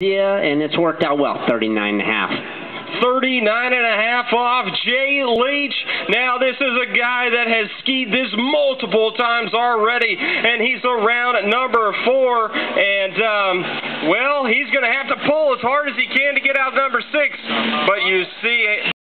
Yeah, and it's worked out well, 39 and a half. 39 and a half off Jay Leach. Now, this is a guy that has skied this multiple times already, and he's around at number four. And, um, well, he's going to have to pull as hard as he can to get out number six. But you see,